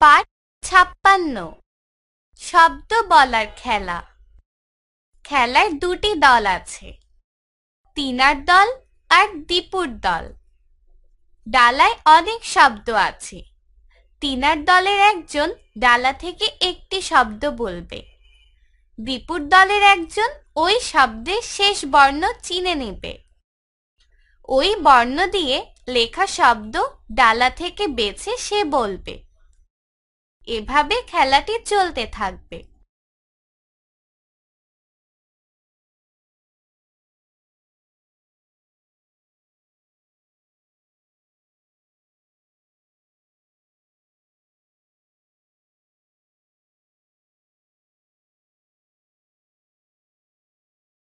পাঠ ছাপ্পান্ন। শব্দ বলার খেলা। খেলায় দুটি দল আছে। তিনার দল আর দীপুর দল। ডালায় অনেক শব্দ আছে। তিনার দলের একজন ডালা থেকে একটি শব্দ বলবে। দীপুর দলের একজন ওই শব্দের শেষ বর্ণ চিনে নেবে। ওই বর্ণ দিয়ে লেখা শব্দ ডালা থেকে বেছে সে বলবে। এভাবে খেলাটি চলতে থাকবে।